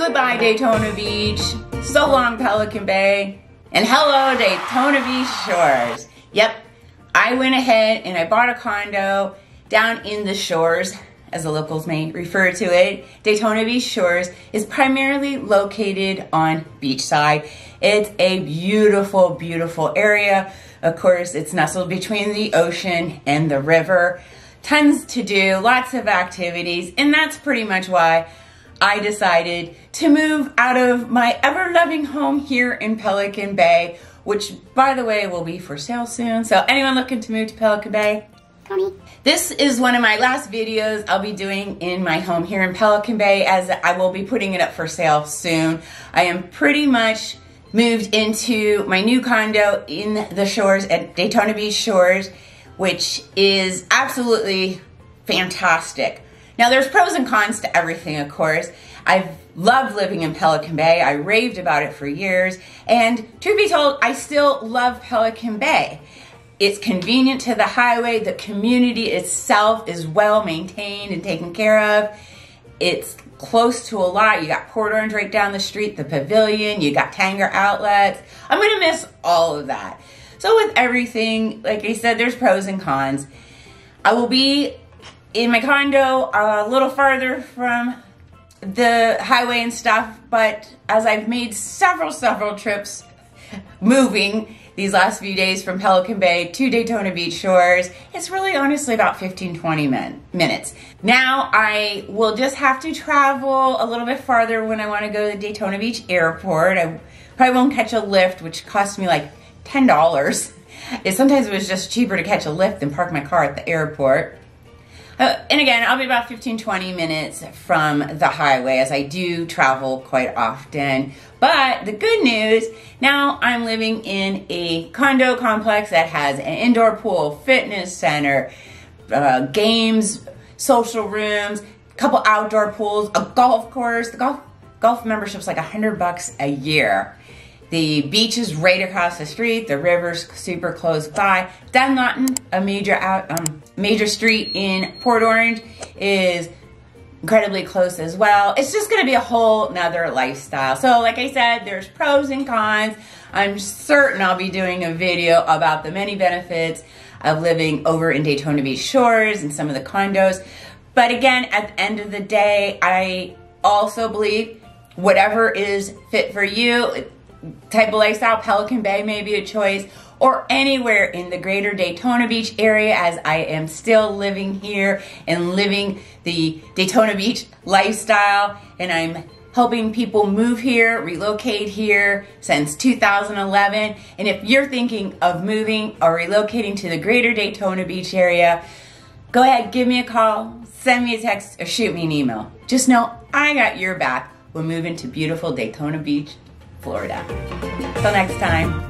Goodbye, Daytona Beach. So long, Pelican Bay. And hello, Daytona Beach Shores. Yep, I went ahead and I bought a condo down in the shores, as the locals may refer to it. Daytona Beach Shores is primarily located on beachside. It's a beautiful, beautiful area. Of course, it's nestled between the ocean and the river. Tons to do, lots of activities, and that's pretty much why I decided to move out of my ever-loving home here in Pelican Bay, which, by the way, will be for sale soon. So anyone looking to move to Pelican Bay, this is one of my last videos I'll be doing in my home here in Pelican Bay as I will be putting it up for sale soon. I am pretty much moved into my new condo in the shores at Daytona Beach Shores, which is absolutely fantastic. Now there's pros and cons to everything, of course. I've loved living in Pelican Bay. I raved about it for years. And truth be told, I still love Pelican Bay. It's convenient to the highway. The community itself is well maintained and taken care of. It's close to a lot. You got Port Orange right down the street, the pavilion, you got Tanger outlets. I'm gonna miss all of that. So with everything, like I said, there's pros and cons. I will be in my condo a little farther from the highway and stuff, but as I've made several, several trips moving these last few days from Pelican Bay to Daytona Beach Shores, it's really honestly about 15, 20 min minutes. Now I will just have to travel a little bit farther when I want to go to the Daytona Beach Airport. I probably won't catch a Lyft, which cost me like $10. It, sometimes it was just cheaper to catch a Lyft than park my car at the airport. Uh, and again, I'll be about 15, 20 minutes from the highway as I do travel quite often. But the good news, now I'm living in a condo complex that has an indoor pool, fitness center, uh, games, social rooms, a couple outdoor pools, a golf course. The golf golf membership's like hundred bucks a year. The beach is right across the street. The river's super close by. Dunlawton, a major out, um, major street in Port Orange, is incredibly close as well. It's just gonna be a whole nother lifestyle. So like I said, there's pros and cons. I'm certain I'll be doing a video about the many benefits of living over in Daytona Beach Shores and some of the condos. But again, at the end of the day, I also believe whatever is fit for you, type of lifestyle, Pelican Bay may be a choice, or anywhere in the greater Daytona Beach area as I am still living here and living the Daytona Beach lifestyle and I'm helping people move here, relocate here since 2011. And if you're thinking of moving or relocating to the greater Daytona Beach area, go ahead, give me a call, send me a text, or shoot me an email. Just know I got your back when moving to beautiful Daytona Beach Florida. Till next time.